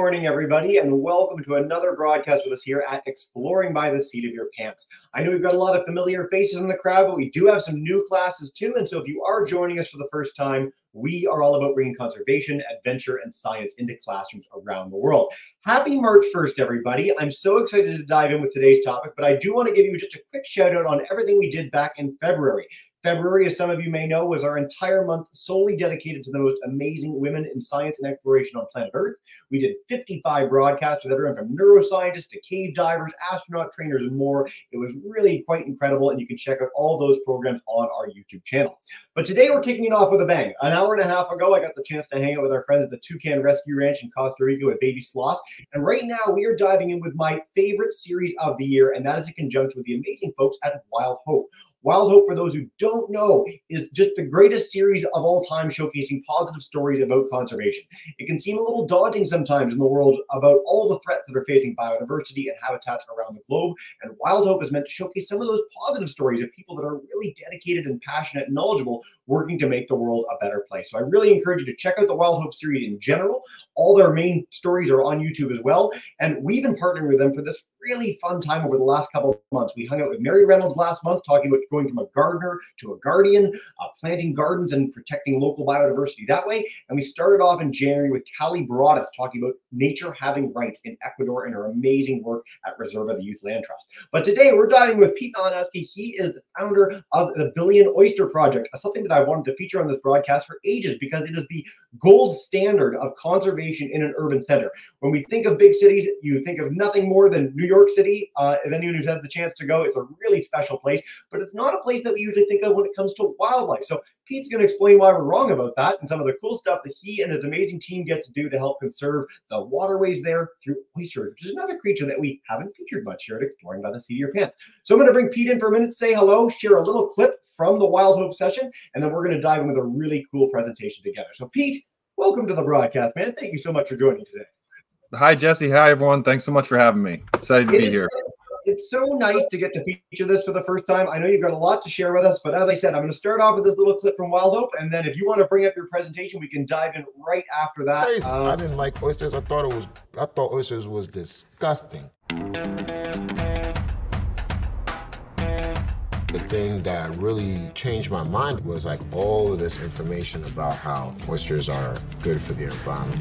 Morning, everybody, and welcome to another broadcast with us here at Exploring by the Seat of Your Pants. I know we've got a lot of familiar faces in the crowd, but we do have some new classes too. And so if you are joining us for the first time, we are all about bringing conservation, adventure, and science into classrooms around the world. Happy March 1st, everybody. I'm so excited to dive in with today's topic, but I do want to give you just a quick shout out on everything we did back in February. February, as some of you may know, was our entire month solely dedicated to the most amazing women in science and exploration on planet Earth. We did 55 broadcasts with everyone from neuroscientists to cave divers, astronaut trainers, and more. It was really quite incredible, and you can check out all those programs on our YouTube channel. But today we're kicking it off with a bang. An hour and a half ago, I got the chance to hang out with our friends at the Toucan Rescue Ranch in Costa Rica with baby sloths. And right now we are diving in with my favorite series of the year, and that is in conjunction with the amazing folks at Wild Hope. Wild Hope, for those who don't know, is just the greatest series of all time showcasing positive stories about conservation. It can seem a little daunting sometimes in the world about all the threats that are facing biodiversity and habitats around the globe. And Wild Hope is meant to showcase some of those positive stories of people that are really dedicated and passionate and knowledgeable working to make the world a better place. So I really encourage you to check out the Wild Hope series in general. All their main stories are on YouTube as well. And we've been partnering with them for this really fun time over the last couple of months. We hung out with Mary Reynolds last month talking about going from a gardener to a guardian, uh, planting gardens and protecting local biodiversity that way. And we started off in January with Callie Broaddus talking about nature having rights in Ecuador and her amazing work at Reserva the Youth Land Trust. But today we're diving with Pete Malinowski. He is the founder of the Billion Oyster Project, something that I wanted to feature on this broadcast for ages because it is the gold standard of conservation in an urban center. When we think of big cities, you think of nothing more than New York City. Uh, if anyone who's had the chance to go, it's a really special place, but it's not a place that we usually think of when it comes to wildlife. So Pete's going to explain why we're wrong about that and some of the cool stuff that he and his amazing team get to do to help conserve the waterways there through oysters, which is another creature that we haven't featured much here at Exploring by the Seat of Your Pants. So I'm going to bring Pete in for a minute, say hello, share a little clip from the Wild Hope session, and then we're going to dive in with a really cool presentation together. So, Pete, welcome to the broadcast, man. Thank you so much for joining today. Hi, Jesse. Hi, everyone. Thanks so much for having me. Excited to It be here. so- it's so nice to get to feature this for the first time. I know you've got a lot to share with us, but as I said, I'm going to start off with this little clip from Wild Hope, and then if you want to bring up your presentation, we can dive in right after that. Crazy. I um, didn't like oysters. I thought it was. I thought oysters was disgusting. The thing that really changed my mind was like all of this information about how oysters are good for the environment.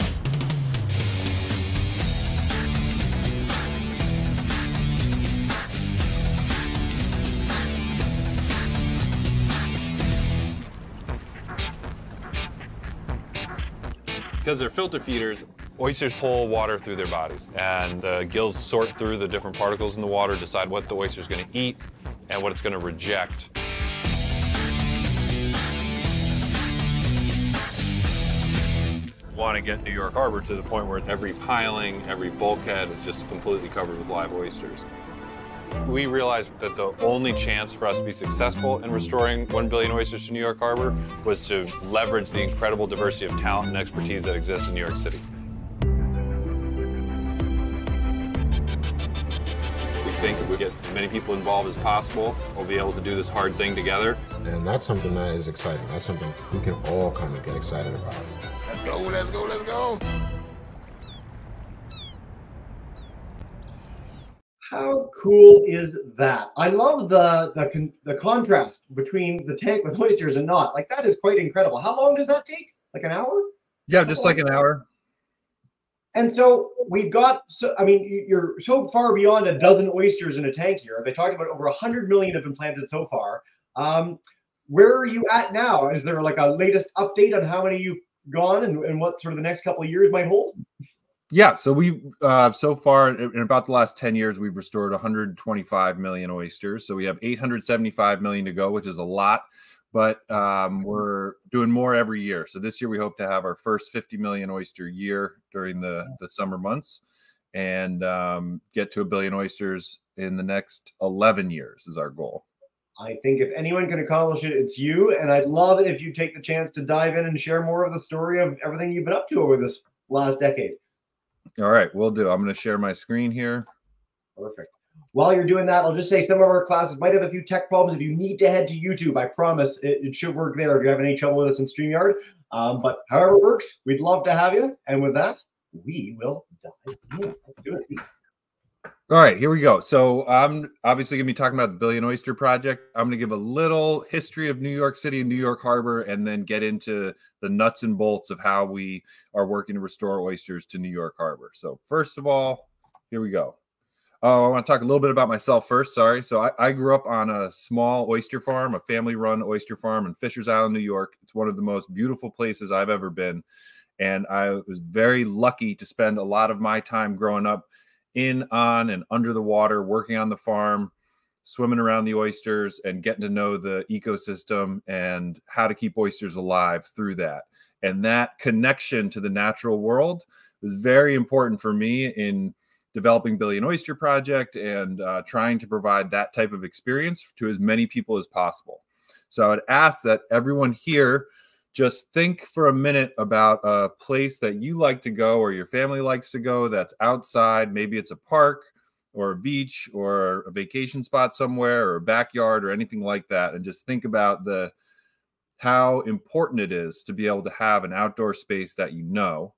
Because they're filter feeders, oysters pull water through their bodies, and the gills sort through the different particles in the water, decide what the oyster's going to eat and what it's going to reject. Want to get New York Harbor to the point where every piling, every bulkhead is just completely covered with live oysters. We realized that the only chance for us to be successful in restoring 1 billion oysters to New York Harbor was to leverage the incredible diversity of talent and expertise that exists in New York City. Get as many people involved as possible, we'll be able to do this hard thing together. And that's something that is exciting. That's something we can all kind of get excited about. Let's go, let's go, let's go. How cool is that? I love the the con- the contrast between the tank with oysters and not. Like that is quite incredible. How long does that take? Like an hour? Yeah, just like an hour. And so we've got. So I mean, you- you're so far beyond a dozen oysters in a tank here. They talked about over a hundred million have been planted so far. Um, where are you at now? Is there like a latest update on how many you've gone and, and what sort of the next couple of years might hold? Yeah, so we uh, so far in in about the last ten years, we've restored 125 million oysters. So we have 875 million to go, which is a lot, but um, we're doing more every year. So this year we hope to have our first 50 million oyster year during the the summer months, and um, get to a billion oysters in the next 11 years is our goal. I think if anyone can accomplish it, it's you. And I'd love if you take the chance to dive in and share more of the story of everything you've been up to over this last decade. All right, we'll do. I'm going to share my screen here. Perfect. While you're doing that, I'll just say some of our classes might have a few tech problems. If you need to head to YouTube, I promise it, it should work there if you have any trouble with us in StreamYard. Um, but however it works, we'd love to have you. And with that, we will dive in. Let's do it. All right, here we go. So I'm obviously going to be talking about the Billion Oyster Project. I'm going to give a little history of New York City and New York Harbor, and then get into the nuts and bolts of how we are working to restore oysters to New York Harbor. So first of all, here we go. Oh, I want to talk a little bit about myself first. Sorry. So I, I grew up on a small oyster farm, a family-run oyster farm in Fishers Island, New York. It's one of the most beautiful places I've ever been, and I was very lucky to spend a lot of my time growing up in, on, and under the water, working on the farm, swimming around the oysters, and getting to know the ecosystem and how to keep oysters alive through that. And that connection to the natural world was very important for me in developing Billion Oyster Project and uh, trying to provide that type of experience to as many people as possible. So I would ask that everyone here just think for a minute about a place that you like to go or your family likes to go that's outside. Maybe it's a park or a beach or a vacation spot somewhere or a backyard or anything like that. And just think about the how important it is to be able to have an outdoor space that you know.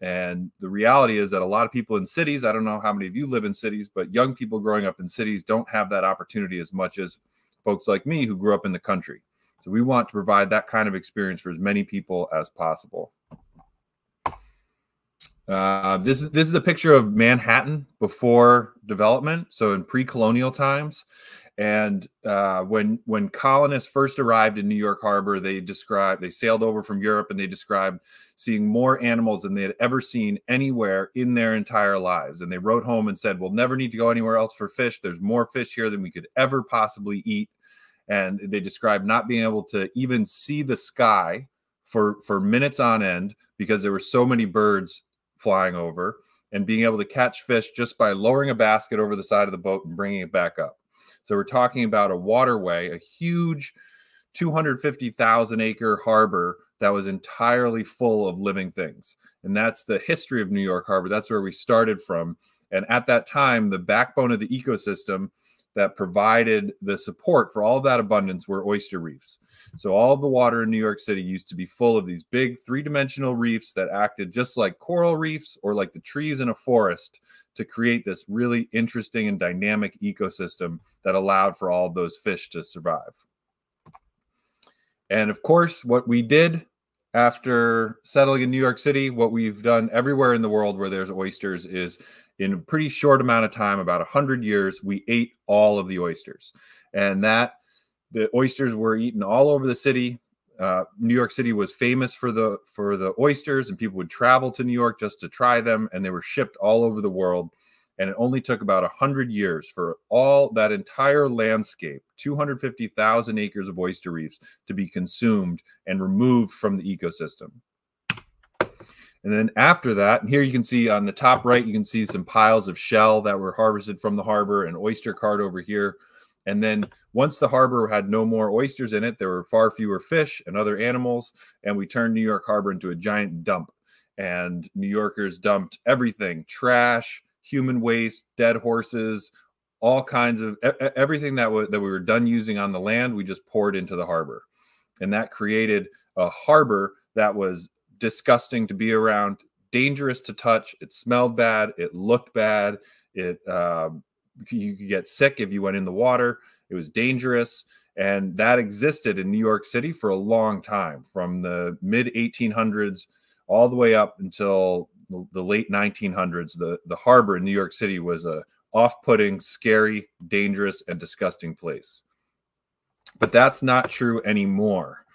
And the reality is that a lot of people in cities, I don't know how many of you live in cities, but young people growing up in cities don't have that opportunity as much as folks like me who grew up in the country. So we want to provide that kind of experience for as many people as possible. Uh, this is this is a picture of Manhattan before development, so in pre-colonial times. And uh, when when colonists first arrived in New York Harbor, they described they sailed over from Europe and they described seeing more animals than they had ever seen anywhere in their entire lives. And they wrote home and said, "We'll never need to go anywhere else for fish. There's more fish here than we could ever possibly eat." and they described not being able to even see the sky for for minutes on end because there were so many birds flying over and being able to catch fish just by lowering a basket over the side of the boat and bringing it back up so we're talking about a waterway a huge 250,000 acre harbor that was entirely full of living things. And that's the history of New York Harbor. That's where we started from. And at that time the backbone of the ecosystem that provided the support for all of that abundance were oyster reefs. So all of the water in New York City used to be full of these big three-dimensional reefs that acted just like coral reefs or like the trees in a forest to create this really interesting and dynamic ecosystem that allowed for all of those fish to survive. And of course, what we did after settling in New York City, what we've done everywhere in the world where there's oysters is in a pretty short amount of time, about 100 years, we ate all of the oysters. And that the oysters were eaten all over the city. Uh, New York City was famous for the for the oysters, and people would travel to New York just to try them, and they were shipped all over the world. And it only took about 100 years for all that entire landscape, 250,000 acres of oyster reefs, to be consumed and removed from the ecosystem. And then after that, and here you can see on the top right, you can see some piles of shell that were harvested from the harbor and oyster cart over here. And then once the harbor had no more oysters in it, there were far fewer fish and other animals. And we turned New York Harbor into a giant dump. And New Yorkers dumped everything trash, human waste, dead horses, all kinds of everything that, that we were done using on the land, we just poured into the harbor. And that created a harbor that was disgusting to be around, dangerous to touch. It smelled bad. It looked bad. It um, you could get sick if you went in the water. It was dangerous, and that existed in New York City for a long time, from the mid 1800s all the way up until the late 1900s. The the harbor in New York City was a off-putting, scary, dangerous, and disgusting place. But that's not true anymore.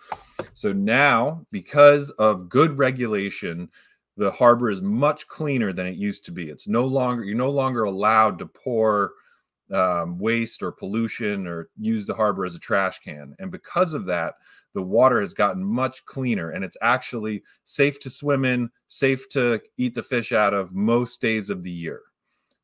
So now, because of good regulation, the harbor is much cleaner than it used to be. It's no longer you're no longer allowed to pour um, waste or pollution or use the harbor as a trash can. And because of that, the water has gotten much cleaner and it's actually safe to swim in, safe to eat the fish out of most days of the year.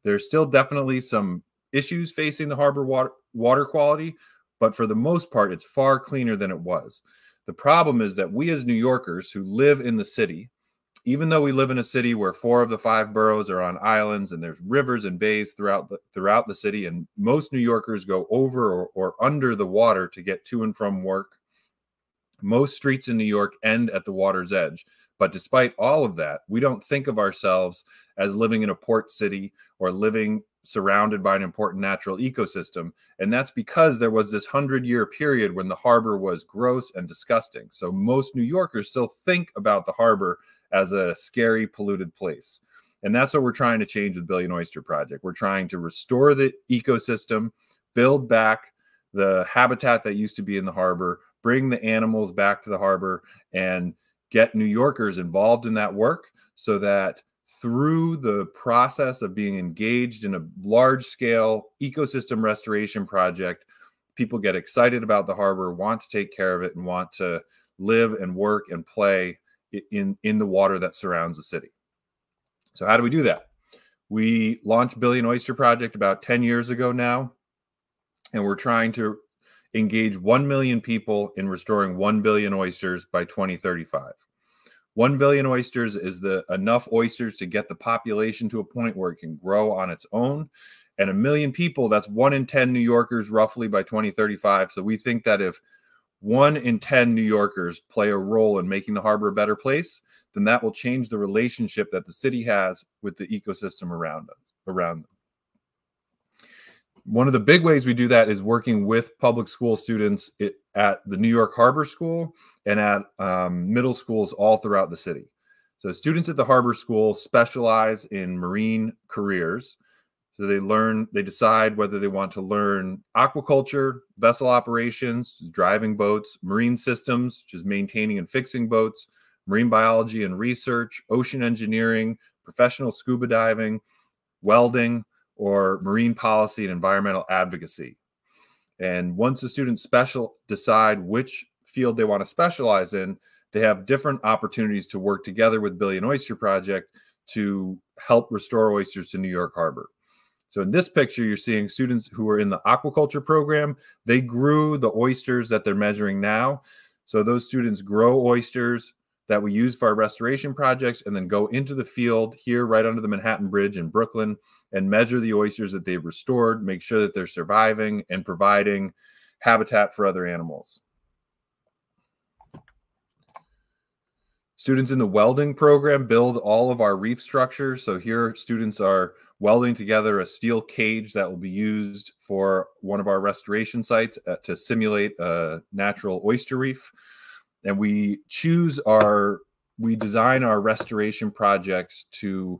There's still definitely some issues facing the harbor water, water quality, but for the most part, it's far cleaner than it was. The problem is that we as New Yorkers who live in the city, even though we live in a city where four of the five boroughs are on islands and there's rivers and bays throughout the throughout the city, and most New Yorkers go over or, or under the water to get to and from work. Most streets in New York end at the water's edge, But despite all of that, we don't think of ourselves as living in a port city or living surrounded by an important natural ecosystem. And that's because there was this hundred year period when the harbor was gross and disgusting. So most New Yorkers still think about the harbor as a scary, polluted place. And that's what we're trying to change with Billion Oyster Project. We're trying to restore the ecosystem, build back the habitat that used to be in the harbor, bring the animals back to the harbor, and get New Yorkers involved in that work so that through the process of being engaged in a large scale ecosystem restoration project, people get excited about the harbor, want to take care of it, and want to live and work and play in, in the water that surrounds the city. So, how do we do that? We launched Billion Oyster Project about 10 years ago now, and we're trying to engage 1 million people in restoring 1 billion oysters by 2035. 1 billion oysters is the enough oysters to get the population to a point where it can grow on its own. And a million people that's 1 in 10 New Yorkers roughly by 2035 so we think that if 1 in 10 New Yorkers play a role in making the harbor a better place then that will change the relationship that the city has with the ecosystem around us around them one of the big ways we do that is working with public school students at the New York Harbor School and at um, middle schools all throughout the city. So, students at the Harbor School specialize in marine careers. So, they learn, they decide whether they want to learn aquaculture, vessel operations, driving boats, marine systems, which is maintaining and fixing boats, marine biology and research, ocean engineering, professional scuba diving, welding, or marine policy and environmental advocacy. And once the students special decide which field they want to specialize in, they have different opportunities to work together with Billion Oyster Project to help restore oysters to New York Harbor. So in this picture, you're seeing students who are in the aquaculture program. They grew the oysters that they're measuring now. So those students grow oysters that we use for our restoration projects and then go into the field here right under the Manhattan Bridge in Brooklyn and measure the oysters that they've restored, make sure that they're surviving and providing habitat for other animals. Students in the welding program build all of our reef structures. So here students are welding together a steel cage that will be used for one of our restoration sites uh, to simulate a natural oyster reef and we choose our we design our restoration projects to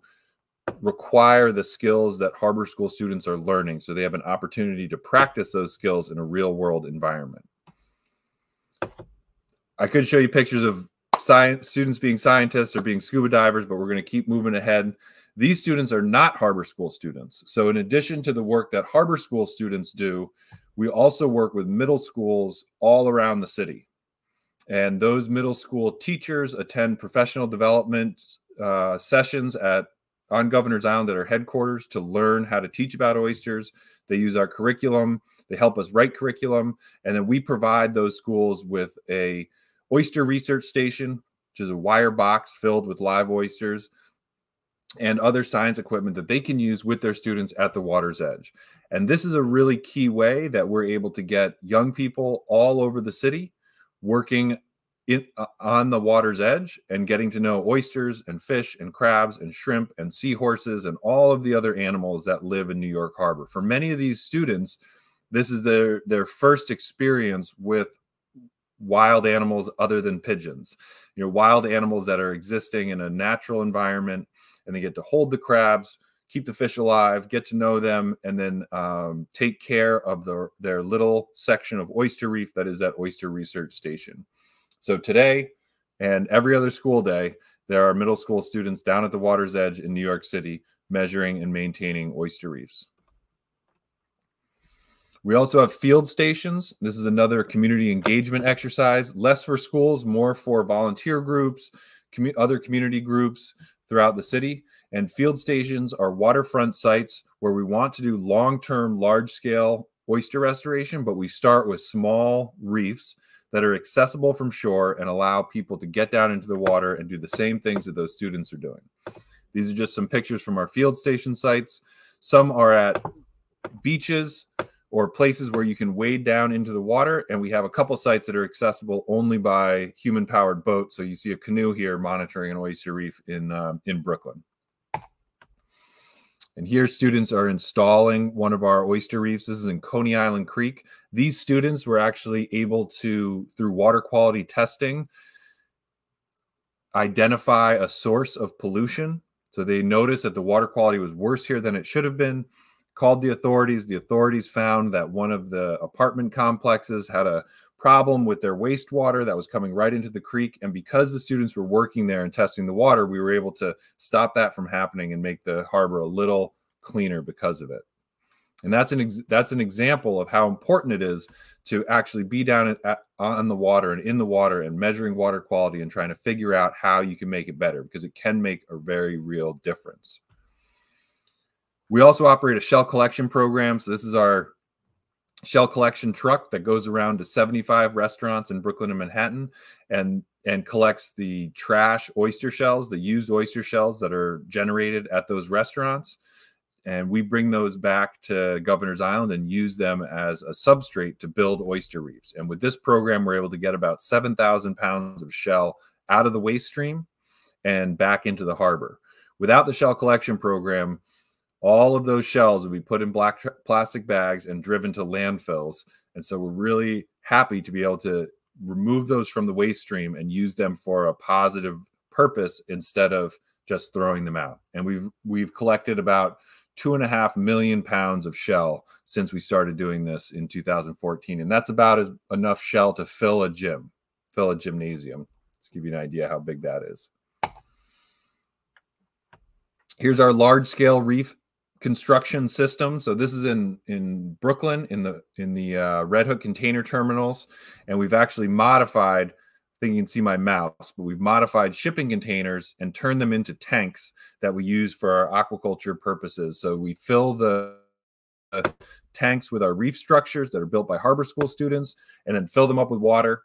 require the skills that harbor school students are learning. So they have an opportunity to practice those skills in a real world environment. I could show you pictures of science students being scientists or being scuba divers but we're going to keep moving ahead. These students are not harbor school students. So in addition to the work that harbor school students do we also work with middle schools all around the city and those middle school teachers attend professional development uh, sessions at on Governor's Island at our headquarters to learn how to teach about oysters. They use our curriculum. They help us write curriculum, and then we provide those schools with a oyster research station, which is a wire box filled with live oysters and other science equipment that they can use with their students at the water's edge. And this is a really key way that we're able to get young people all over the city working in, uh, on the water's edge and getting to know oysters and fish and crabs and shrimp and seahorses and all of the other animals that live in New York Harbor. For many of these students, this is their their first experience with wild animals other than pigeons. You know, wild animals that are existing in a natural environment and they get to hold the crabs, keep the fish alive, get to know them, and then um, take care of the, their little section of oyster reef that is that oyster research station. So today and every other school day, there are middle school students down at the water's edge in New York City measuring and maintaining oyster reefs. We also have field stations. This is another community engagement exercise, less for schools, more for volunteer groups, commu other community groups throughout the city. And field stations are waterfront sites where we want to do long term, large scale oyster restoration, but we start with small reefs that are accessible from shore and allow people to get down into the water and do the same things that those students are doing. These are just some pictures from our field station sites. Some are at beaches or places where you can wade down into the water. And we have a couple sites that are accessible only by human powered boats. So you see a canoe here monitoring an oyster reef in, um, in Brooklyn. And here students are installing one of our oyster reefs. This is in Coney Island Creek. These students were actually able to, through water quality testing, identify a source of pollution. So they noticed that the water quality was worse here than it should have been, called the authorities. The authorities found that one of the apartment complexes had a problem with their wastewater that was coming right into the creek. And because the students were working there and testing the water, we were able to stop that from happening and make the harbor a little cleaner because of it. And that's an that's an example of how important it is to actually be down at, at, on the water and in the water and measuring water quality and trying to figure out how you can make it better because it can make a very real difference. We also operate a shell collection program. So this is our shell collection truck that goes around to 75 restaurants in Brooklyn and Manhattan and and collects the trash oyster shells, the used oyster shells that are generated at those restaurants. And we bring those back to Governor's Island and use them as a substrate to build oyster reefs. And with this program, we're able to get about 7,000 pounds of shell out of the waste stream and back into the harbor. Without the shell collection program, all of those shells would be put in black plastic bags and driven to landfills. And so we're really happy to be able to remove those from the waste stream and use them for a positive purpose instead of just throwing them out. And we've we've collected about two and a half million pounds of shell since we started doing this in 2014, and that's about as enough shell to fill a gym, fill a gymnasium. Let's give you an idea how big that is. Here's our large scale reef construction system. So this is in in Brooklyn in the in the uh, Red Hook container terminals, and we've actually modified. I think you can see my mouse, but we've modified shipping containers and turned them into tanks that we use for our aquaculture purposes. So we fill the uh, tanks with our reef structures that are built by harbor school students, and then fill them up with water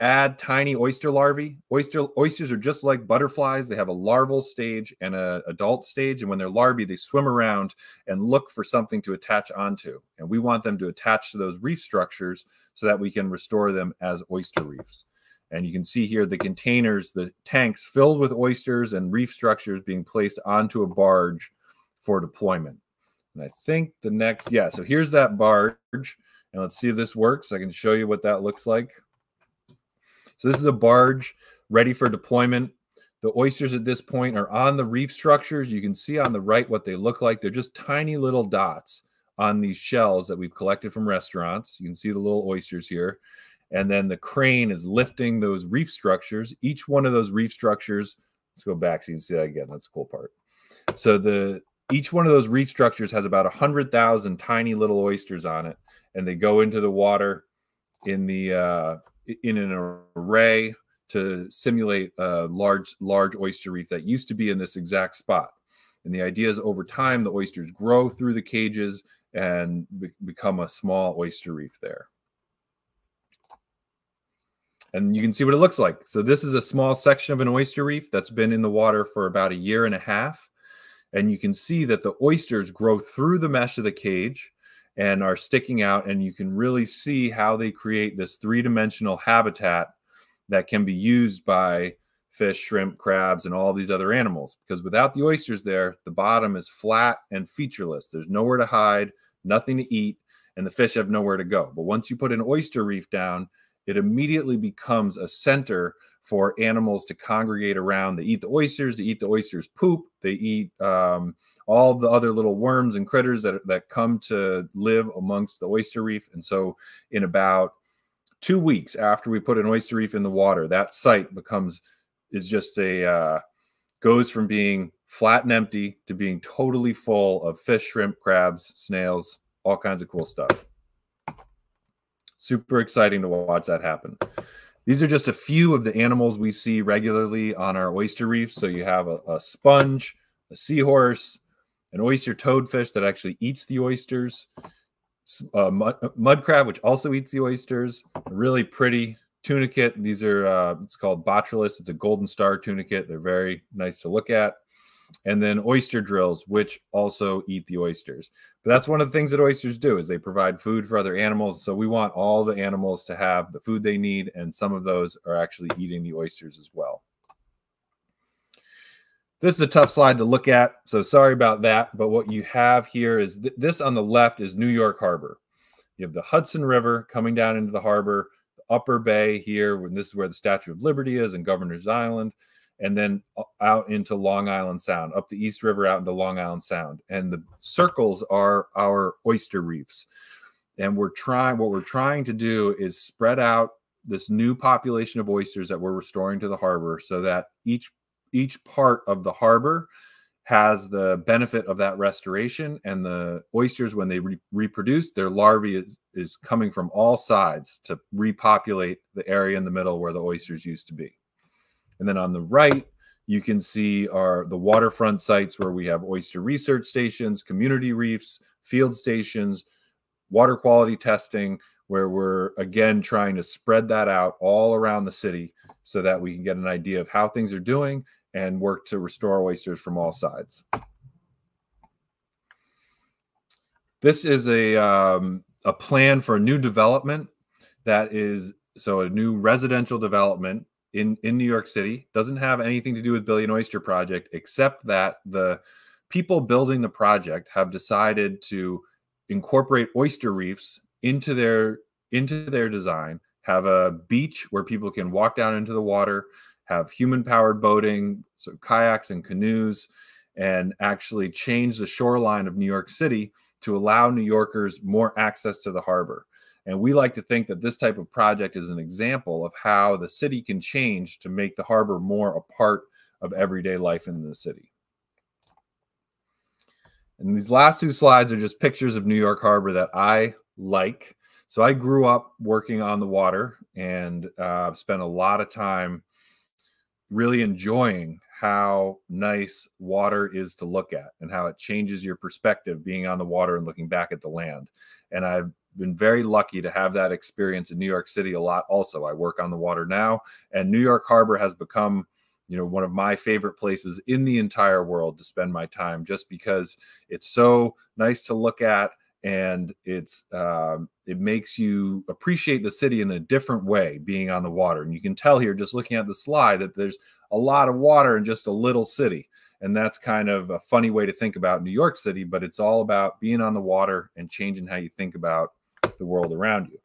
add tiny oyster larvae. Oyster oysters are just like butterflies. They have a larval stage and an adult stage. And when they're larvae, they swim around and look for something to attach onto. And we want them to attach to those reef structures so that we can restore them as oyster reefs. And you can see here the containers, the tanks filled with oysters and reef structures being placed onto a barge for deployment. And I think the next, yeah, so here's that barge. And let's see if this works. I can show you what that looks like. So this is a barge ready for deployment. The oysters at this point are on the reef structures. You can see on the right what they look like. They're just tiny little dots on these shells that we've collected from restaurants. You can see the little oysters here. And then the crane is lifting those reef structures. Each one of those reef structures, let's go back so you can see that again. That's the cool part. So the each one of those reef structures has about 100,000 tiny little oysters on it. And they go into the water in the uh, in an array to simulate a large large oyster reef that used to be in this exact spot. And the idea is over time the oysters grow through the cages and be become a small oyster reef there. And you can see what it looks like. So this is a small section of an oyster reef that's been in the water for about a year and a half. And you can see that the oysters grow through the mesh of the cage and are sticking out and you can really see how they create this three-dimensional habitat that can be used by fish shrimp crabs and all these other animals. Because without the oysters there the bottom is flat and featureless. There's nowhere to hide nothing to eat and the fish have nowhere to go. But once you put an oyster reef down it immediately becomes a center for animals to congregate around. They eat the oysters, they eat the oysters' poop, they eat um, all the other little worms and critters that, that come to live amongst the oyster reef. And so, in about two weeks after we put an oyster reef in the water, that site becomes is just a uh, goes from being flat and empty to being totally full of fish, shrimp, crabs, snails, all kinds of cool stuff. Super exciting to watch that happen. These are just a few of the animals we see regularly on our oyster reefs. So you have a, a sponge, a seahorse, an oyster toadfish that actually eats the oysters, a mud, mud, crab, which also eats the oysters, really pretty tunicate. These are, uh, it's called Botryllus. It's a golden star tunicate. They're very nice to look at. And then oyster drills, which also eat the oysters. But that's one of the things that oysters do is they provide food for other animals. So we want all the animals to have the food they need, and some of those are actually eating the oysters as well. This is a tough slide to look at, so sorry about that. But what you have here is th this on the left is New York Harbor. You have the Hudson River coming down into the harbor, the Upper Bay here, when this is where the Statue of Liberty is, and Governor's Island and then out into Long Island Sound, up the East River out into Long Island Sound. And the circles are our oyster reefs. And we're trying, what we're trying to do is spread out this new population of oysters that we're restoring to the harbor so that each each part of the harbor has the benefit of that restoration and the oysters when they re reproduce their larvae is, is coming from all sides to repopulate the area in the middle where the oysters used to be and then on the right, you can see our the waterfront sites where we have oyster research stations, community reefs, field stations, water quality testing, where we're again trying to spread that out all around the city so that we can get an idea of how things are doing and work to restore oysters from all sides. This is a um, a plan for a new development that is so a new residential development in in New York City. Doesn't have anything to do with Billion Oyster Project, except that the people building the project have decided to incorporate oyster reefs into their into their design. Have a beach where people can walk down into the water. Have human powered boating, so kayaks and canoes, and actually change the shoreline of New York City to allow New Yorkers more access to the harbor. And we like to think that this type of project is an example of how the city can change to make the harbor more a part of everyday life in the city. And these last two slides are just pictures of New York Harbor that I like. So I grew up working on the water and uh, spent a lot of time really enjoying how nice water is to look at and how it changes your perspective being on the water and looking back at the land. And I've been very lucky to have that experience in New York City a lot. Also, I work on the water now, and New York Harbor has become you know one of my favorite places in the entire world to spend my time just because it's so nice to look at and it's um, it makes you appreciate the city in a different way being on the water and you can tell here just looking at the slide that there's a lot of water in just a little city and that's kind of a funny way to think about new york city but it's all about being on the water and changing how you think about the world around you.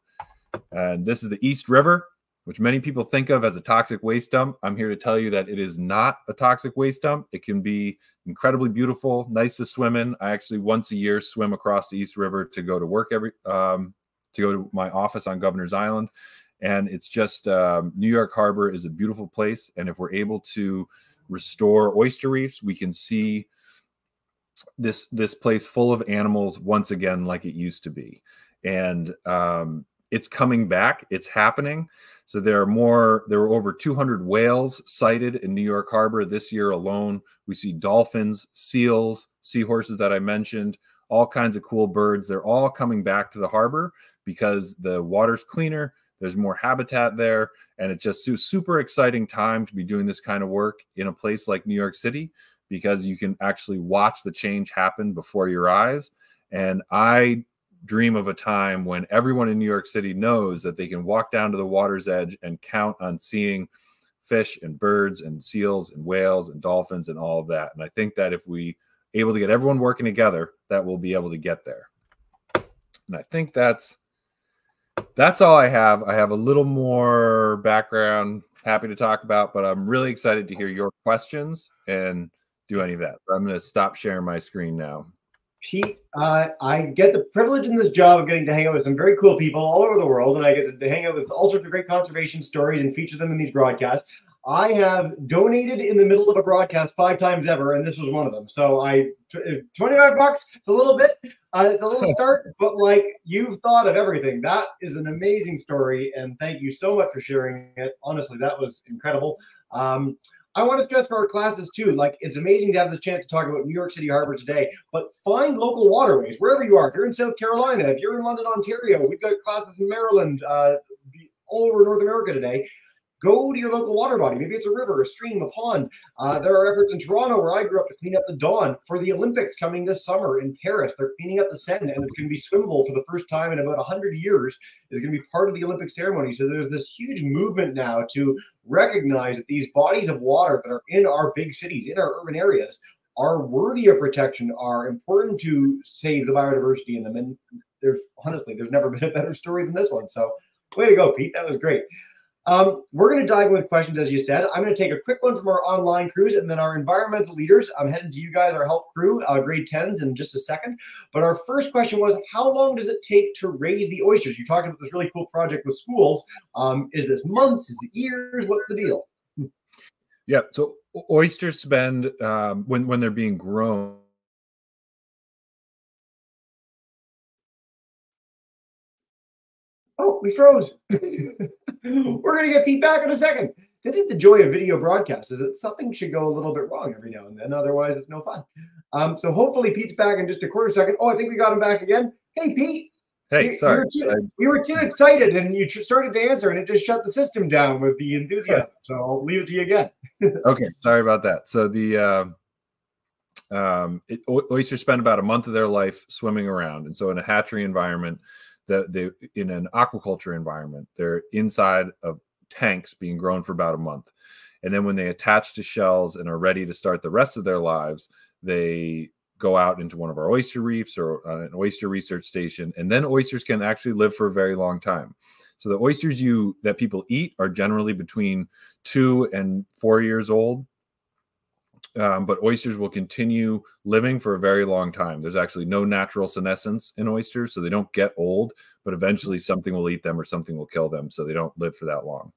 And this is the East River, which many people think of as a toxic waste dump. I'm here to tell you that it is not a toxic waste dump. It can be incredibly beautiful, nice to swim in. I actually once a year swim across the East River to go to work every um, to go to my office on Governor's Island. And it's just um, New York Harbor is a beautiful place. And if we're able to restore oyster reefs, we can see this this place full of animals once again like it used to be and um, it's coming back. It's happening. So there are more. There were over 200 whales sighted in New York Harbor this year alone. We see dolphins, seals, seahorses that I mentioned, all kinds of cool birds. They're all coming back to the harbor because the water's cleaner. There's more habitat there, and it's just a super exciting time to be doing this kind of work in a place like New York City because you can actually watch the change happen before your eyes. And I dream of a time when everyone in New York City knows that they can walk down to the water's edge and count on seeing fish and birds and seals and whales and dolphins and all of that. And I think that if we able to get everyone working together, that we'll be able to get there. And I think that's that's all I have. I have a little more background happy to talk about, but I'm really excited to hear your questions and do any of that. I'm going to stop sharing my screen now. Pete, uh, I get the privilege in this job of getting to hang out with some very cool people all over the world, and I get to hang out with all sorts of great conservation stories and feature them in these broadcasts. I have donated in the middle of a broadcast five times ever, and this was one of them. So I, uh, 25 bucks, it's a little bit, uh, it's a little start, but like you've thought of everything. That is an amazing story, and thank you so much for sharing it. Honestly, that was incredible. Um, I want to stress for our classes too. Like it's amazing to have this chance to talk about New York City Harbor today, but find local waterways wherever you are. If you're in South Carolina, if you're in London, Ontario, we've got classes in Maryland, uh, all over North America today. Go to your local water body. Maybe it's a river, a stream, a pond. Uh, there are efforts in Toronto, where I grew up, to clean up the Don for the Olympics coming this summer in Paris. They're cleaning up the Seine, and it's going to be swimmable for the first time in about 100 years. It's going to be part of the Olympic ceremony. So there's this huge movement now to recognize that these bodies of water that are in our big cities, in our urban areas, are worthy of protection, are important to save the biodiversity in them. And there's honestly, there's never been a better story than this one. So, way to go, Pete. That was great. Um, we're going to dive in with questions, as you said. I'm going to take a quick one from our online crews and then our environmental leaders. I'm heading to you guys, our help crew, uh, grade 10s, in just a second. But our first question was How long does it take to raise the oysters? You talked about this really cool project with schools. Um, is this months? Is it years? What's the deal? Yeah. So oysters spend um, when when they're being grown. Oh, we froze. We're gonna get Pete back in a second. This is the joy of video broadcast: is that something should go a little bit wrong every now and then. Otherwise, it's no fun. Um, so hopefully Pete's back in just a quarter second. Oh, I think we got him back again. Hey, Pete. Hey, sorry. We were, too, we were too excited, and you started to answer, and it just shut the system down with the enthusiasm. So I'll leave it to you again. okay, sorry about that. So the uh, um, it, oysters spend about a month of their life swimming around, and so in a hatchery environment, that in an aquaculture environment, they're inside of tanks being grown for about a month, and then when they attach to shells and are ready to start the rest of their lives, they go out into one of our oyster reefs or uh, an oyster research station, and then oysters can actually live for a very long time. So the oysters you that people eat are generally between two and four years old. Um, but oysters will continue living for a very long time. There's actually no natural senescence in oysters, so they don't get old, but eventually something will eat them or something will kill them, so they don't live for that long.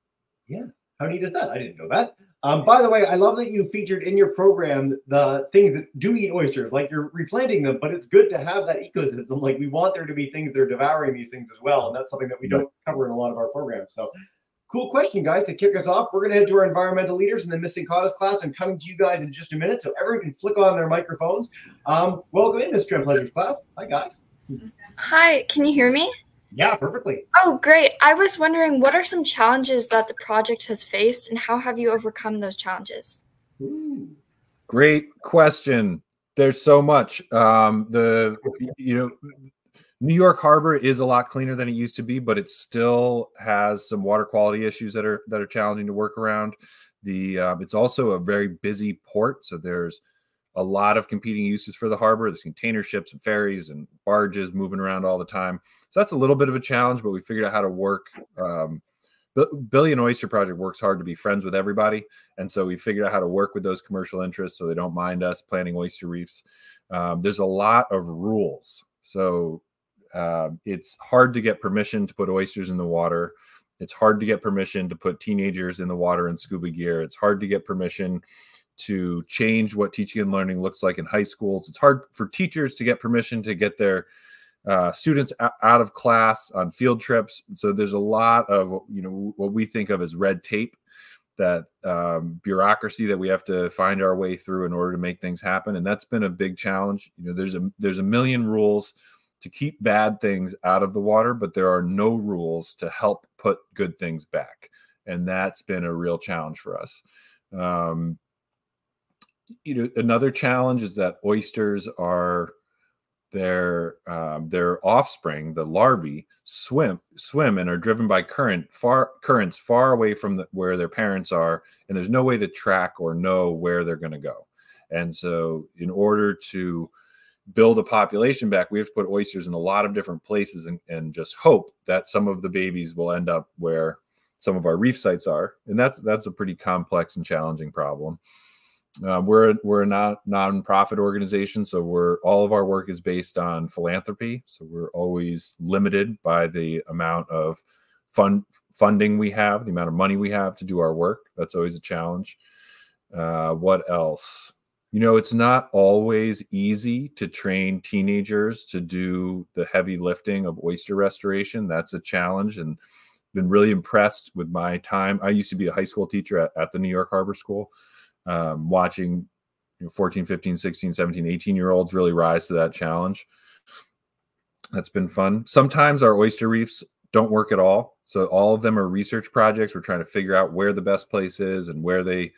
Yeah. How neat is that? I didn't know that. Um, by the way, I love that you featured in your program the things that do eat oysters, like you're replanting them, but it's good to have that ecosystem. Like we want there to be things that are devouring these things as well. And that's something that we don't cover in a lot of our programs. So cool question, guys. To kick us off, we're going to head to our environmental leaders and the missing cause class and coming to you guys in just a minute. So everyone can flick on their microphones. Um, welcome in, Mr. and Pleasures class. Hi, guys. Hi, can you hear me? Yeah, perfectly. Oh, great. I was wondering what are some challenges that the project has faced and how have you overcome those challenges? Ooh. Great question. There's so much. Um, the you know New York Harbor is a lot cleaner than it used to be, but it still has some water quality issues that are that are challenging to work around. The um, it's also a very busy port, so there's a lot of competing uses for the harbor. There's container ships and ferries and barges moving around all the time. So that's a little bit of a challenge, but we figured out how to work. Um, the Billion Oyster Project works hard to be friends with everybody, and so we figured out how to work with those commercial interests so they don't mind us planting oyster reefs. Um, there's a lot of rules, so uh, it's hard to get permission to put oysters in the water. It's hard to get permission to put teenagers in the water in scuba gear. It's hard to get permission to change what teaching and learning looks like in high schools. It's hard for teachers to get permission to get their uh, students out of class on field trips. So there's a lot of you know what we think of as red tape, that um, bureaucracy that we have to find our way through in order to make things happen, and that's been a big challenge. You know, there's a there's a million rules to keep bad things out of the water, but there are no rules to help put good things back, and that's been a real challenge for us. Um, you know another challenge is that oysters are their um, their offspring the larvae swim swim and are driven by current far currents far away from the, where their parents are and there's no way to track or know where they're going to go and so in order to build a population back we have to put oysters in a lot of different places and, and just hope that some of the babies will end up where some of our reef sites are and that's that's a pretty complex and challenging problem uh, we're we're a non nonprofit organization, so we're all of our work is based on philanthropy. So we're always limited by the amount of fund funding we have, the amount of money we have to do our work. That's always a challenge. Uh, what else? You know, it's not always easy to train teenagers to do the heavy lifting of oyster restoration. That's a challenge, and been really impressed with my time. I used to be a high school teacher at, at the New York Harbor School um, watching you know, 14, 15, 16, 17, 18 year olds really rise to that challenge. That's been fun. Sometimes our oyster reefs don't work at all. So all of them are research projects. We're trying to figure out where the best place is and where they,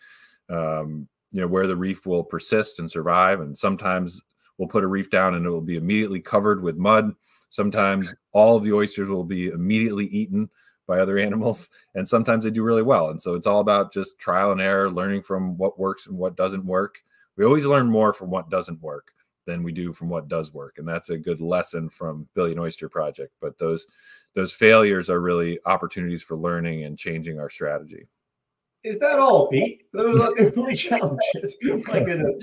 um, you know, where the reef will persist and survive. And sometimes we'll put a reef down and it will be immediately covered with mud. Sometimes all of the oysters will be immediately eaten by other animals, and sometimes they do really well. And so it's all about just trial and error, learning from what works and what doesn't work. We always learn more from what doesn't work than we do from what does work, and that's a good lesson from Billion Oyster Project. But those those failures are really opportunities for learning and changing our strategy. Is that all, Pete? Those are the only challenges. My goodness.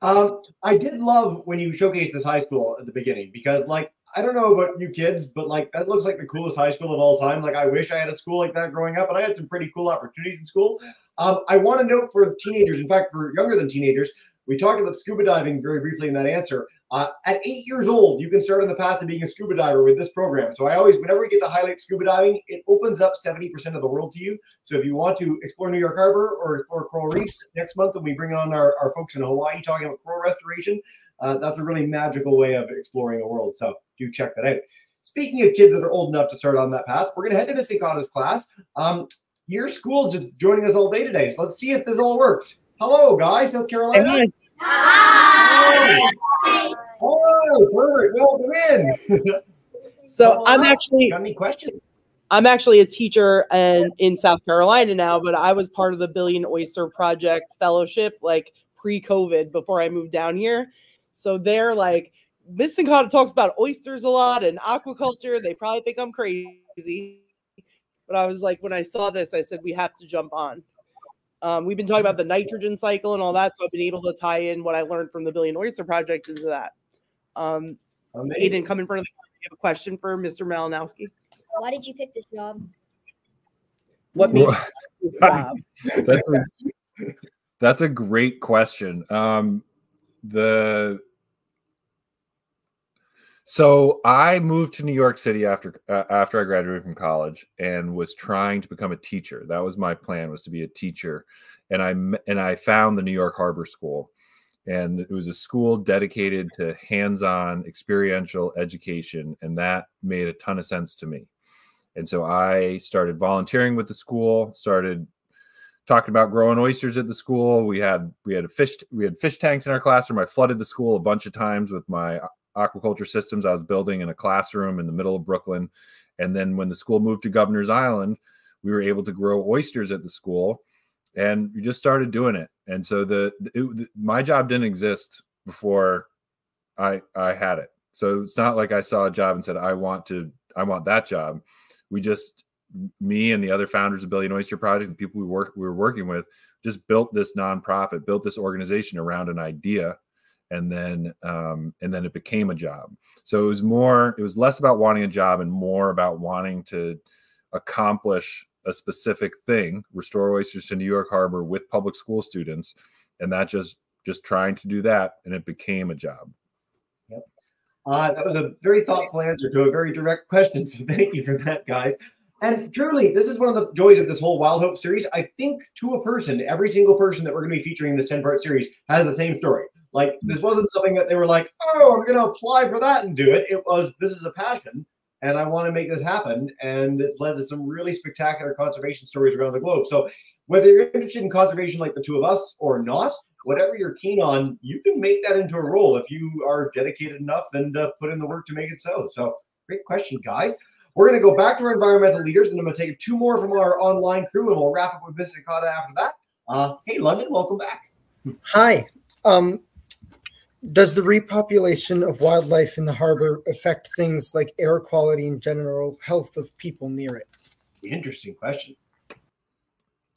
Um, I did love when you showcased this high school at the beginning because, like, I don't know about you kids, but like that looks like the coolest high school of all time. Like, I wish I had a school like that growing up, and I had some pretty cool opportunities in school. Um, I want to note for teenagers, in fact, for younger than teenagers, we talked about scuba diving very briefly in that answer. Uh, at eight years old, you can start on the path to being a scuba diver with this program. So I always, whenever we get to highlight scuba diving, it opens up 70% of the world to you. So if you want to explore New York Harbor or explore coral reefs next month, when we bring on our, our folks in Hawaii talking about coral restoration, uh, that's a really magical way of exploring the world. So do check that out. Speaking of kids that are old enough to start on that path, we're going to head to Miss Incata's class. Um, your school just joining us all day today. So let's see if this all works. Hello, guys, South Carolina. Hi. Oh, perfect. Welcome in. so I'm actually. Got any questions? I'm actually a teacher and in South Carolina now, but I was part of the Billion Oyster Project Fellowship like pre-COVID before I moved down here. So they're like, Miss Incata talks about oysters a lot and aquaculture. They probably think I'm crazy. But I was like, when I saw this, I said, we have to jump on. Um, we've been talking about the nitrogen cycle and all that. So I've been able to tie in what I learned from the Billion Oyster Project into that. Um, Aiden, come in front of the camera. You have a question for Mr. Malinowski? Why did you pick this job? What made job? that's, a, that's a great question. Um, the so I moved to New York City after uh, after I graduated from college and was trying to become a teacher. That was my plan was to be a teacher, and I and I found the New York Harbor School, and it was a school dedicated to hands-on experiential education, and that made a ton of sense to me. And so I started volunteering with the school, started talking about growing oysters at the school. We had we had a fish we had fish tanks in our classroom. I flooded the school a bunch of times with my aquaculture systems I was building in a classroom in the middle of Brooklyn. And then when the school moved to Governor's Island, we were able to grow oysters at the school and we just started doing it. And so the, it, my job didn't exist before I I had it. So it's not like I saw a job and said I want to I want that job. We just me and the other founders of Billion Oyster Project and people we work we were working with just built this nonprofit, built this organization around an idea and then um, and then it became a job. So it was more, it was less about wanting a job and more about wanting to accomplish a specific thing, restore oysters to New York Harbor with public school students, and that just just trying to do that, and it became a job. Yep. Uh, that was a very thoughtful answer to a very direct question. So thank you for that, guys. And truly, this is one of the joys of this whole Wild Hope series. I think to a person, every single person that we're going to be featuring in this 10 part series has the same story. Like hmm. this wasn't something that they were like, oh, I'm going to apply for that and do it. It was this is a passion, and I want to make this happen. And it's led to some really spectacular conservation stories around the globe. So whether you're interested in conservation like the two of us or not, whatever you're keen on, you can make that into a role if you are dedicated enough and uh, put in the work to make it so. So great question, guys. We're going to go back to our environmental leaders, and I'm going to take two more from our online crew, and we'll wrap up with Miss Incata after that. Uh, hey, London, welcome back. Hi. Um, does the repopulation of wildlife in the harbor affect things like air quality and general health of people near it? Interesting question.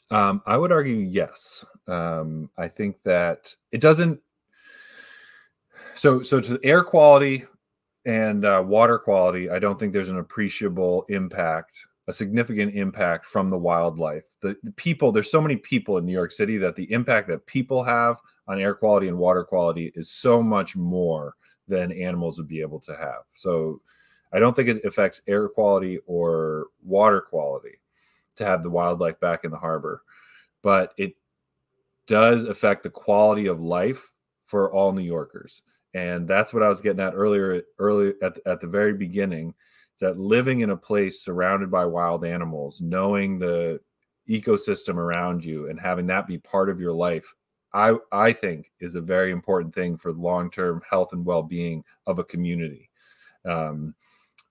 Um, I would argue yes. Um, I think that it doesn't. So, so to air quality and uh, water quality, I don't think there's an appreciable impact, a significant impact from the wildlife. The, the people, there's so many people in New York City that the impact that people have on air quality and water quality is so much more than animals would be able to have. So I don't think it affects air quality or water quality to have the wildlife back in the harbor, but it does affect the quality of life for all New Yorkers. And that's what I was getting at earlier, early at, at the very beginning, that living in a place surrounded by wild animals, knowing the ecosystem around you and having that be part of your life I I think is a very important thing for long-term health and well-being of a community. Um,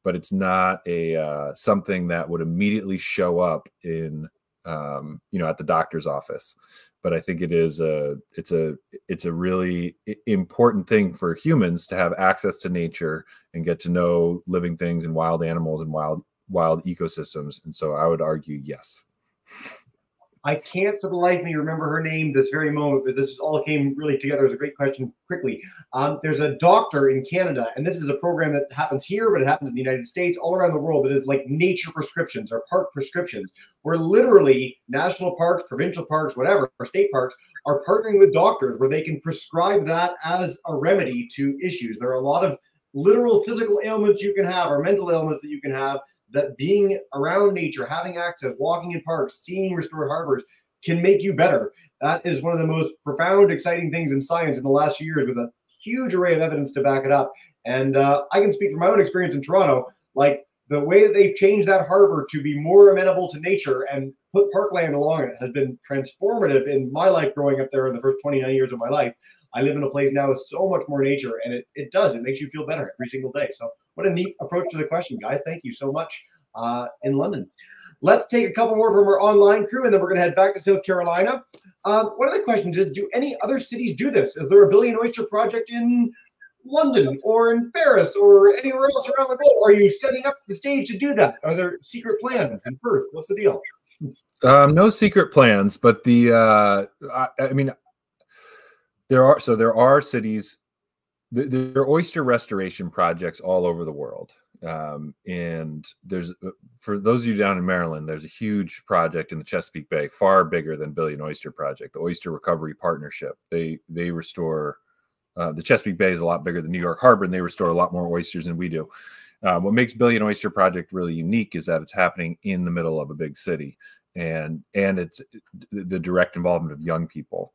but it's not a uh, something that would immediately show up in um, you know at the doctor's office. But I think it is a it's a it's a really important thing for humans to have access to nature and get to know living things and wild animals and wild wild ecosystems. And so I would argue yes. I can't for the life of me remember her name this very moment, but this all came really together as a great question quickly. Um, there's a doctor in Canada, and this is a program that happens here, but it happens in the United States, all around the world, that is like nature prescriptions or park prescriptions, where literally national parks, provincial parks, whatever, or state parks are partnering with doctors where they can prescribe that as a remedy to issues. There are a lot of literal physical ailments you can have or mental ailments that you can have that being around nature, having access, walking in parks, seeing restored harbors can make you better. That is one of the most profound, exciting things in science in the last few years with a huge array of evidence to back it up. And uh, I can speak from my own experience in Toronto, like the way that they've changed that harbor to be more amenable to nature and put parkland along it has been transformative in my life growing up there in the first 29 years of my life. I live in a place now with so much more nature, and it, it does. It makes you feel better every single day. So, what a neat approach to the question, guys. Thank you so much uh, in London. Let's take a couple more from our online crew, and then we're going to head back to South Carolina. Um, one of the questions is Do any other cities do this? Is there a billion oyster project in London or in Paris or anywhere else around the globe? Are you setting up the stage to do that? Are there secret plans in Perth? What's the deal? Um, no secret plans, but the uh, I, I mean, there are so there are cities there are oyster restoration projects all over the world um, and there's uh, for those of you down in maryland there's a huge project in the chesapeake bay far bigger than billion oyster project the oyster recovery partnership. They they restore uh, the chesapeake bay is a lot bigger than new york harbor and they restore a lot more oysters than we do. Uh, what makes billion oyster project really unique is that it's happening in the middle of a big city and and it's the direct involvement of young people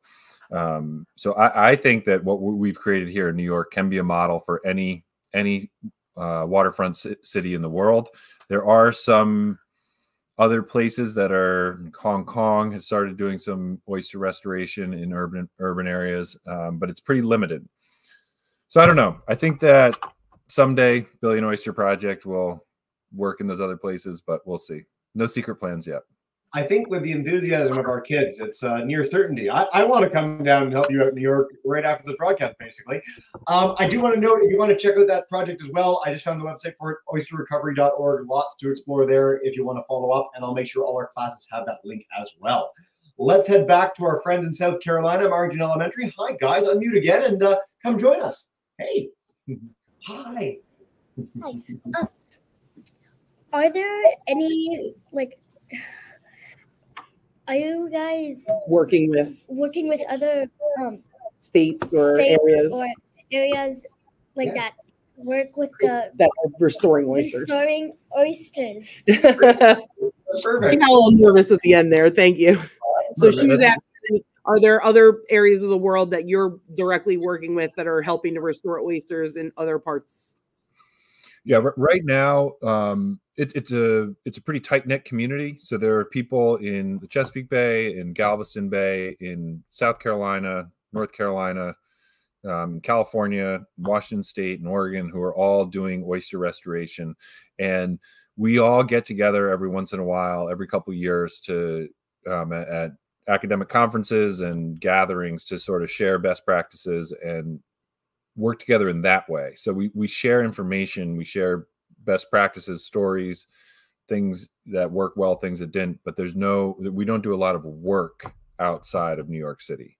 um, so I, I, think that what we've created here in New York can be a model for any any uh, waterfront city in the world. There are some other places that are Hong Kong has started doing some oyster restoration in urban urban areas, um, but it's pretty limited. So I don't know. I think that someday Billion Oyster Project will work in those other places, but we'll see. No secret plans yet. I think with the enthusiasm of our kids, it's uh, near certainty. I, I want to come down and help you out in New York right after the broadcast, basically. Um, I do want to note if you want to check out that project as well, I just found the website for it, oysterrecovery.org. Lots to explore there if you want to follow up, and I'll make sure all our classes have that link as well. Let's head back to our friends in South Carolina, Marrington Elementary. Hi, guys. Unmute again and uh, come join us. Hey. Hi. Hi. Uh, are there any, like, are you guys working with working with other um, states or states areas or areas like yeah. that work with the that are restoring oysters? Restoring oysters. Perfect. got a little nervous at the end there. Thank you. So she was asking, are there other areas of the world that you're directly working with that are helping to restore oysters in other parts? Yeah, right now, um, it's it's a it's a pretty tight knit community. So there are people in the Chesapeake Bay, in Galveston Bay, in South Carolina, North Carolina, um, California, Washington State, and Oregon who are all doing oyster restoration, and we all get together every once in a while, every couple years, to um, at academic conferences and gatherings to sort of share best practices and work together in that way. So we we share information, we share best practices, stories, things that work well, things that didn't. But there's no, we don't do a lot of work outside of New York City.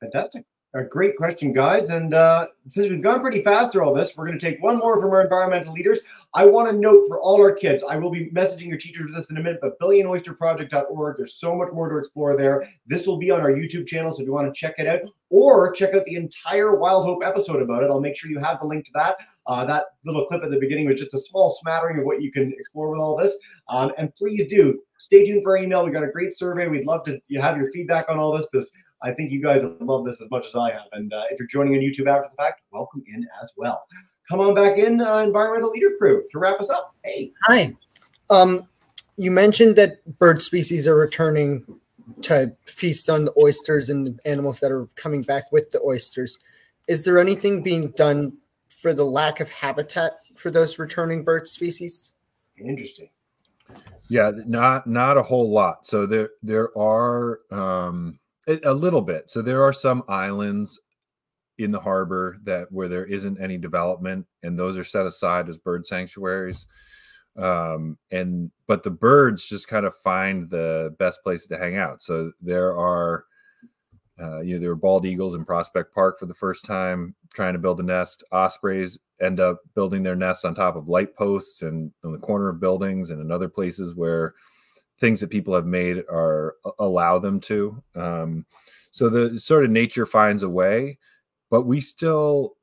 Fantastic. A great question, guys. And uh, since we've gone pretty fast through all this, we're going to take one more from our environmental leaders. I want to note for all our kids, I will be messaging your teachers with this in a minute, but billionoysterproject.org, there's so much more to explore there. This will be on our YouTube channel, so if you want to check it out or check out the entire Wild Hope episode about it, I'll make sure you have the link to that. Uh, that little clip at the beginning was just a small smattering of what you can explore with all this. Um, and please do stay tuned for our email. We got a great survey. We'd love to have your feedback on all this because I think you guys love this as much as I have. And uh, if you're joining on YouTube after the fact, welcome in as well. come on back in, uh, environmental leader crew, to wrap us up. Hey, Hi. Um, you mentioned that bird species are returning to feast on the oysters and the animals that are coming back with the oysters. Is there anything being done for the lack of habitat for those returning bird species? interesting. Yeah, not not a whole lot. So there there are um, a, a little bit. So there are some islands in the harbor that where there isn't any development, and those are set aside as bird sanctuaries. Um, and but the birds just kind of find the best places to hang out. So there are uh, you know, there were bald eagles in Prospect Park for the first time trying to build a nest. Ospreys end up building their nests on top of light posts and on the corner of buildings and in other places where things that people have made are allow them to. Um, so the sort of nature finds a way, but we still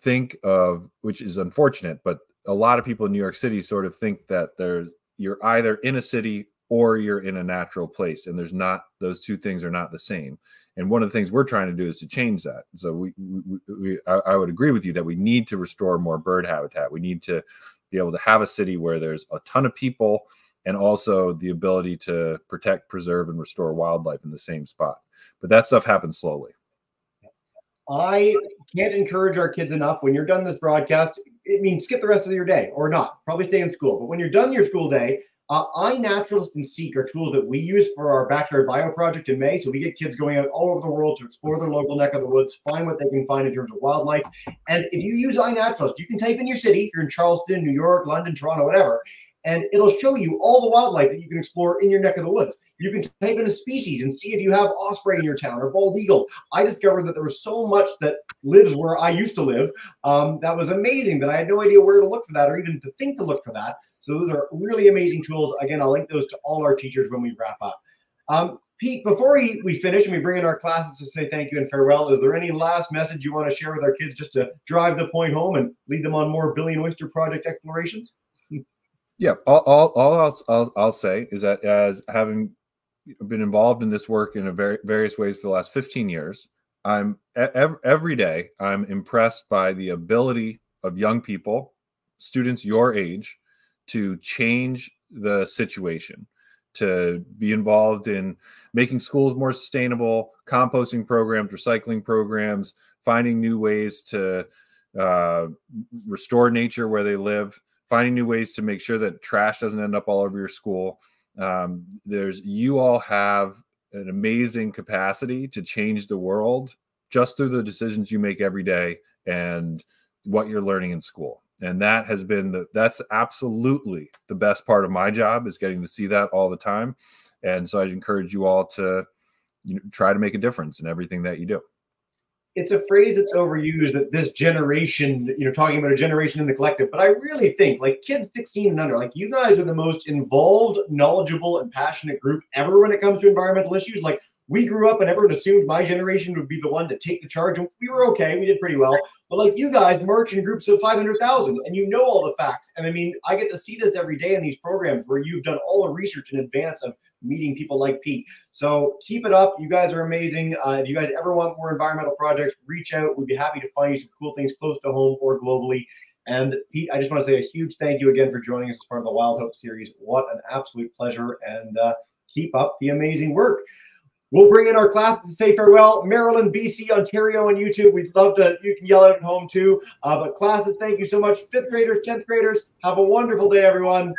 think of, which is unfortunate, but a lot of people in New York City sort of think that there's you're either in a city or you're in a natural place and there's not those two things are not the same. And one of the things we're trying to do is to change that. So we, we, we I, I, would agree with you that we need to restore more bird habitat. We need to be able to have a city where there's a ton of people and also the ability to protect preserve and restore wildlife in the same spot. But that stuff happens slowly. I can't encourage our kids enough. When you're done this broadcast it means skip the rest of your day or not probably stay in school but when you're done your school day uh, iNaturalist and Seek are tools that we use for our backyard bio project in May. So we get kids going out all over the world to explore their local neck of the woods, find what they can find in terms of wildlife. And if you use iNaturalist, you can type in your city, if you're in Charleston, New York, London, Toronto, whatever, and it'll show you all the wildlife that you can explore in your neck of the woods. You can type in a species and see if you have osprey in your town or bald eagles. I discovered that there was so much that lives where I used to live. Um, that was amazing that I had no idea where to look for that or even to think to look for that. So those are really amazing tools. Again, I'll link those to all our teachers when we wrap up. Um, Pete, before we, we finish and we bring in our classes to say thank you and farewell, is there any last message you want to share with our kids just to drive the point home and lead them on more Billion Oyster Project explorations? Yeah, all, all, all I'll, I'll, I'll say is that as having been involved in this work in a very various ways for the last 15 years, I'm every day I'm impressed by the ability of young people, students your age, to change the situation, to be involved in making schools more sustainable, composting programs, recycling programs, finding new ways to uh, restore nature where they live, finding new ways to make sure that trash doesn't end up all over your school. Um, there's you all have an amazing capacity to change the world just through the decisions you make every day and what you're learning in school. And that has been the that's absolutely the best part of my job is getting to see that all the time. And so i encourage you all to you know, try to make a difference in everything that you do it's a phrase that's overused that this generation you know talking about a generation in the collective but i really think like kids 16 and under like you guys are the most involved knowledgeable and passionate group ever when it comes to environmental issues like we grew up and everyone assumed my generation would be the one to take the charge and we were okay we did pretty well but like you guys march in groups of 500,000 and you know all the facts. And I mean, I get to see this every day in these programs where you've done all the research in advance of meeting people like Pete. So keep it up. You guys are amazing. Uh, if you guys ever want more environmental projects, reach out. We'd be happy to find you some cool things close to home or globally. And Pete, I just want to say a huge thank you again for joining us as part of the Wild Hope series. What an absolute pleasure. And uh, keep up the amazing work. We'll bring in our class to say farewell. Maryland, BC, Ontario, and YouTube. We'd love to, you can yell out at home too. Uh, but classes, thank you so much. Fifth graders, 10th graders, have a wonderful day, everyone.